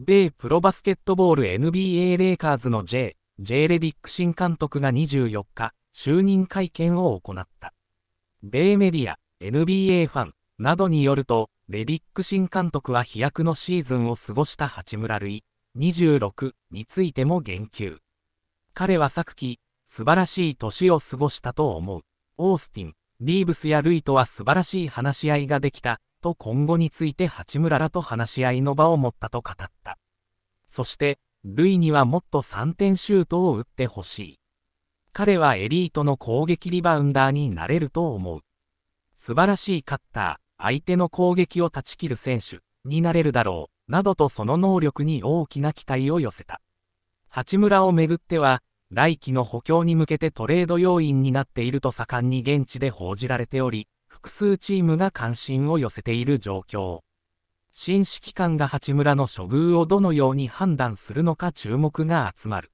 米プロバスケットボール NBA レイカーズの J、J レディック新監督が24日、就任会見を行った。米メディア、NBA ファンなどによると、レディック新監督は飛躍のシーズンを過ごした八村塁26についても言及。彼は昨季、素晴らしい年を過ごしたと思う。オースティン、リーブスやルイとは素晴らしい話し合いができた、と今後について八村らと話し合いの場を持ったと語った。そして、ルイにはもっと3点シュートを打ってほしい。彼はエリートの攻撃リバウンダーになれると思う。素晴らしいカッター、相手の攻撃を断ち切る選手になれるだろう、などとその能力に大きな期待を寄せた。八村をめぐっては、来季の補強に向けてトレード要員になっていると盛んに現地で報じられており、複数チームが関心を寄せている状況。新指揮官が八村の処遇をどのように判断するのか注目が集まる。